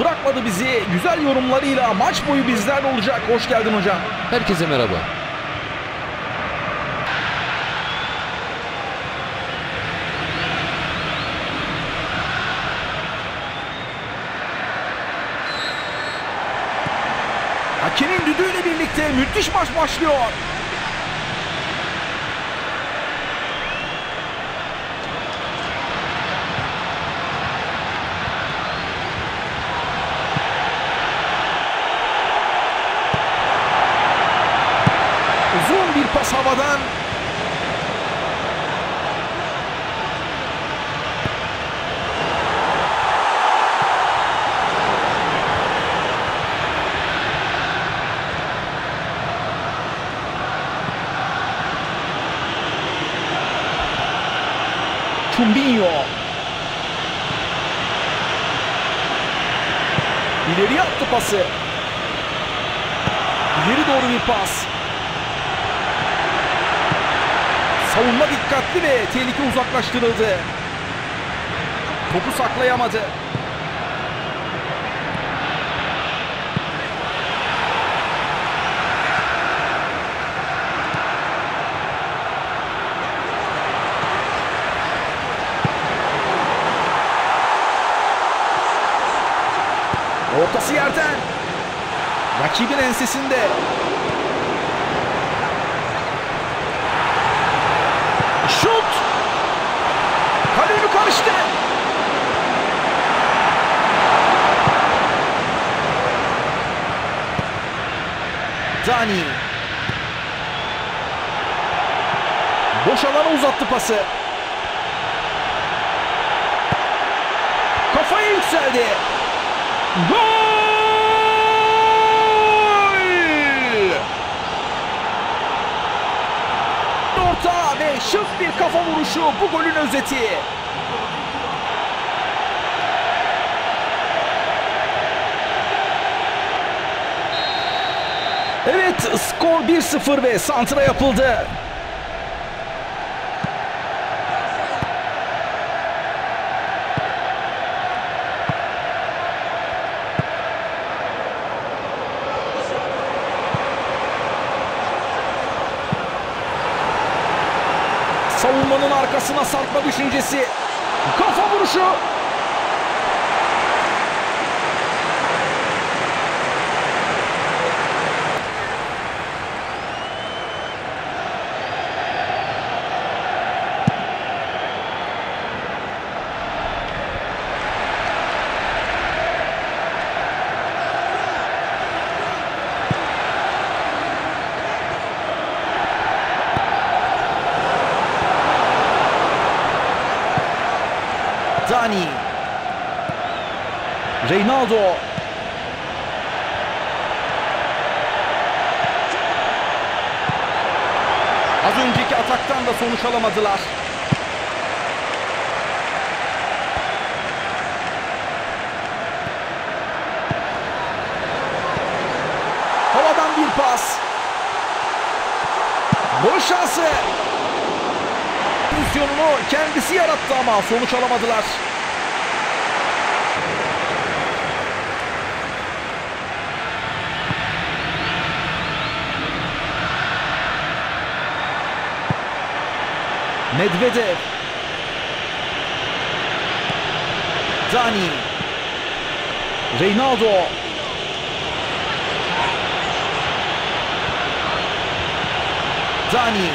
Bırakmadı bizi. Güzel yorumlarıyla maç boyu bizlerle olacak. Hoş geldin hocam. Herkese merhaba. Hakemin düdüğüyle birlikte müthiş maç başlıyor. Uzun bir pas havadan. Chumbinho. İleriye attı pası. İleri doğru bir pas. Savunma dikkatli ve tehlike uzaklaştırıldı. Topu saklayamadı. Ortası yerden. Rakibin ensesinde. Şut! Kale önü karıştı. Dani. Boş alana uzattı pası. Kafaya yükseldi. Gol! Orta ve şık bir kafa vuruşu bu golün özeti. Evet skor 1-0 ve santra yapıldı. Savunmanın arkasına sarkma düşüncesi. Kafa vuruşu. Dani. Reynaldo. Az önceki ataktan da sonuç alamadılar. Havadan bir pas. Gol şansı. Pozisyonunu kendisi yarattı ama sonuç alamadılar. Medvedev. Dani. Reynaldo. Dani.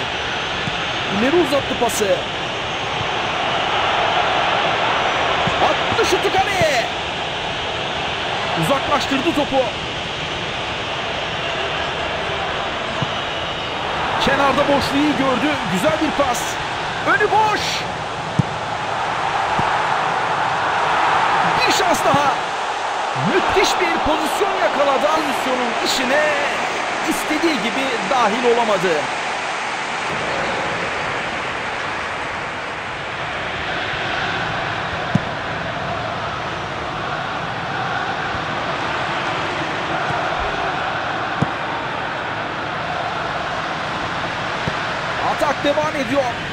İleri uzattı pası. Attı şutu kaleye. Uzaklaştırdı topu. Kenarda boşluğu gördü. Güzel bir pas. Önü boş. Bir şans daha. Müthiş bir pozisyon yakaladı. Pozisyonun işine istediği gibi dahil olamadı. Atak devam ediyor.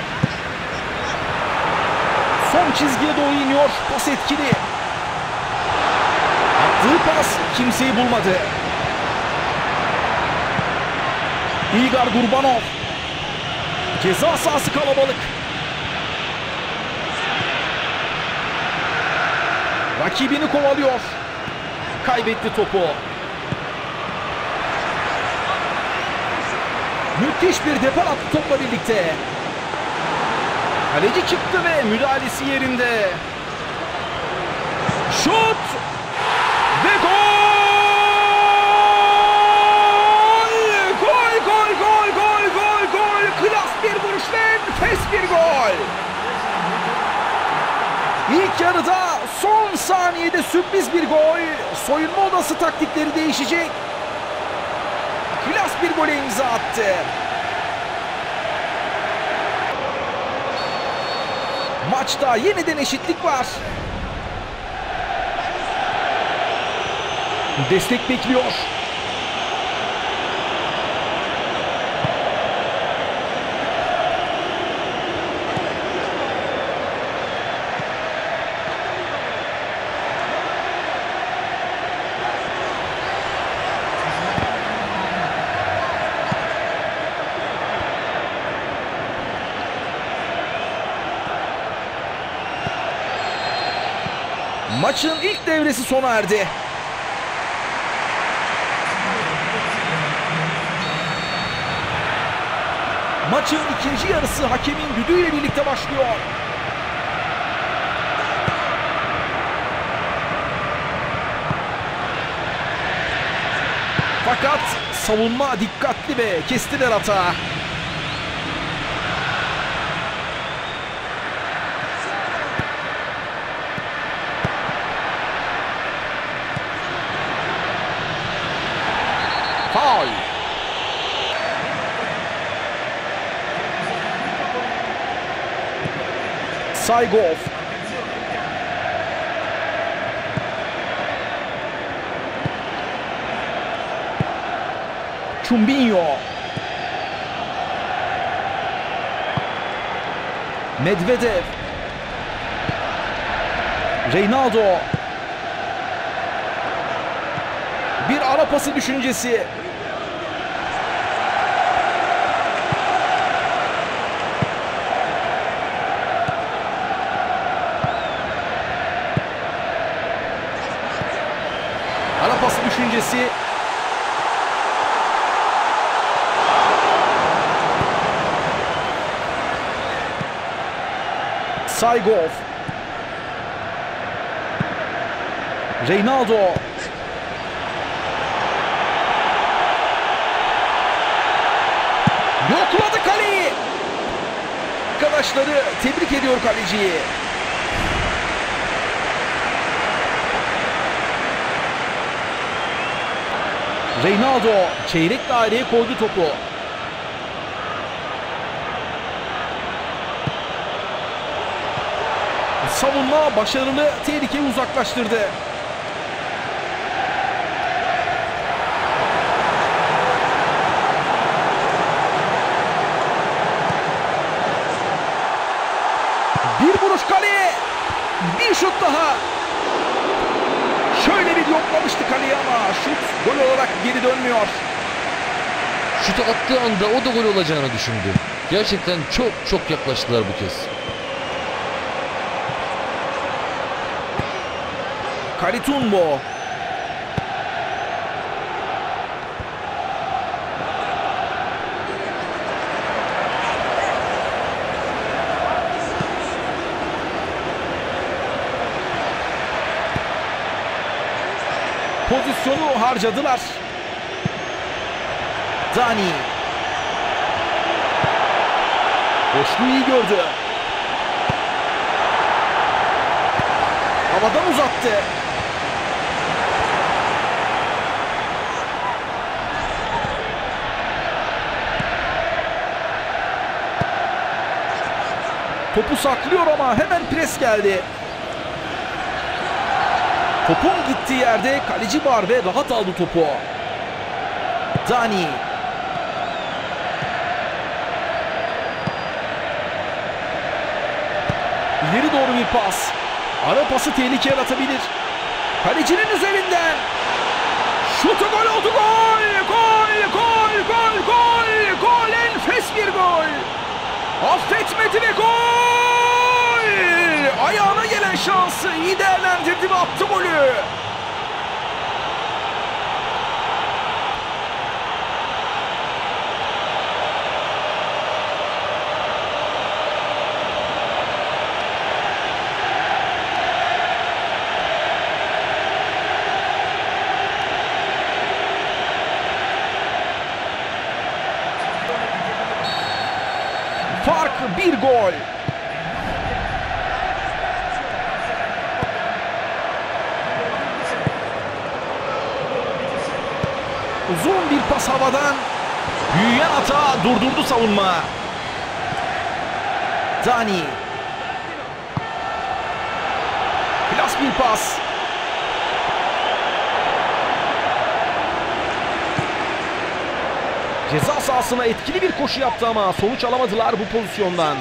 Son çizgiye doğru iniyor. Pas etkili. Attığı pas kimseyi bulmadı. Igor Gurbanov. Ceza sahası kalabalık. Rakibini kovalıyor. Kaybetti topu. Müthiş bir depar attı topla birlikte. Kaleci çıktı ve müdahalesi yerinde. Şut! Ve gol! Gol, gol, gol, gol, gol, gol! Klas bir vuruş ve nefes bir gol! İlk yarıda son saniyede sürpriz bir gol. Soyunma odası taktikleri değişecek. Klas bir gole imza attı. Maçta yeniden eşitlik var. Destek bekliyor. Maçın ilk devresi sona erdi. Maçın ikinci yarısı hakemin düdüğüyle birlikte başlıyor. Fakat savunma dikkatli ve kestiler hata. Saygov. Chumbinho. Medvedev. Reynaldo. Bir ara pası düşüncesi. Ara düşüncesi. Saygov. Reynaldo. Yokladı kaleyi. Arkadaşları tebrik ediyor kaleciyi. Reynaldo çeyrek daireye koydu topu. Savunma başarılı tehlikeyi uzaklaştırdı. Bir vuruş kaleye. Bir şut daha. Yoklamıştı kaleye ama şut gol olarak geri dönmüyor. Şutu attığı anda o da gol olacağını düşündü. Gerçekten çok çok yaklaştılar bu kez. Karitumbo. Pozisyonu harcadılar. Dani. Boşluğu iyi gördü. Havadan uzattı. Topu saklıyor ama hemen pres geldi. Topun gittiği yerde kaleci var ve rahat aldı topu. Dani. İleri doğru bir pas. Ara pası tehlike yaratabilir. Kalecinin üzerinden. Şutu gol oldu gol. Gol, gol, gol, gol. Gol, enfes bir gol. Affetmedi ve gol. Şansı iyi değerlendirdi ve attı golü. Fark bir gol. Uzun bir pas havadan. Büyüyen hata durdurdu savunma. Dani. Klas bir pas. Ceza sahasına etkili bir koşu yaptı ama sonuç alamadılar bu pozisyondan.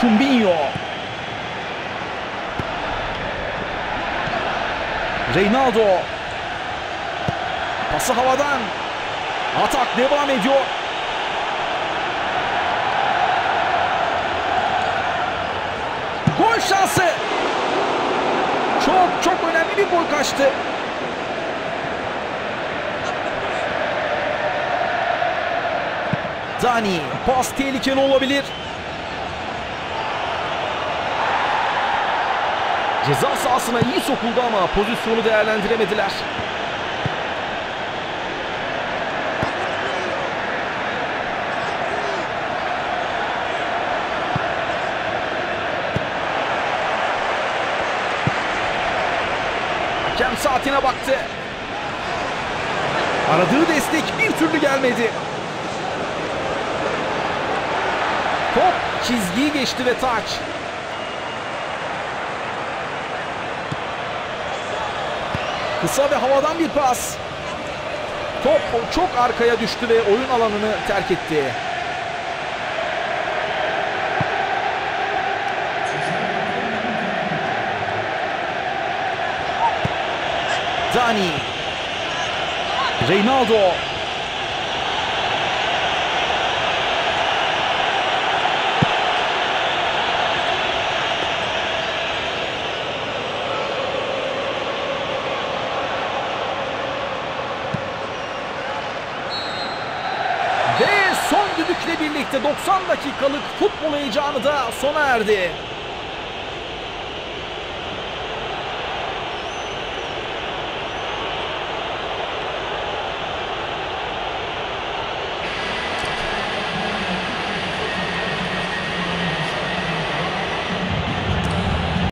Chumbinho. Reynaldo. Pası havadan. Atak devam ediyor. Gol şansı. Çok çok önemli bir gol kaçtı. Dani pas tehlikeli olabilir. Ceza sahasına iyi sokuldu ama pozisyonu değerlendiremediler. Hakem saatine baktı. Aradığı destek bir türlü gelmedi. Top çizgiyi geçti ve taç. Kısa ve havadan bir pas. Top çok arkaya düştü ve oyun alanını terk etti. Dani. Reynaldo. Düdükle birlikte 90 dakikalık futbol heyecanı da sona erdi.